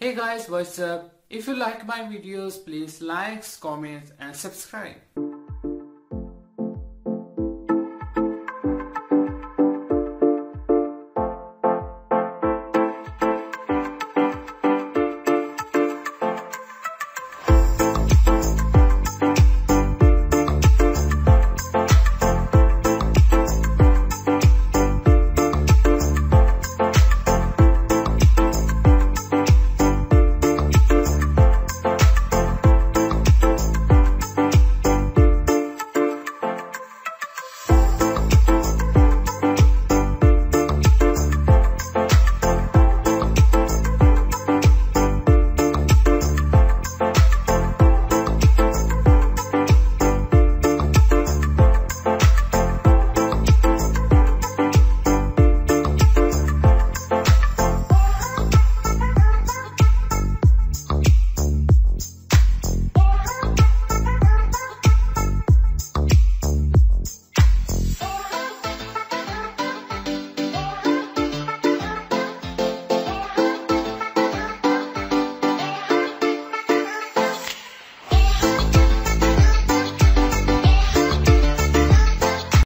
Hey guys, what's up? If you like my videos, please like, comment and subscribe.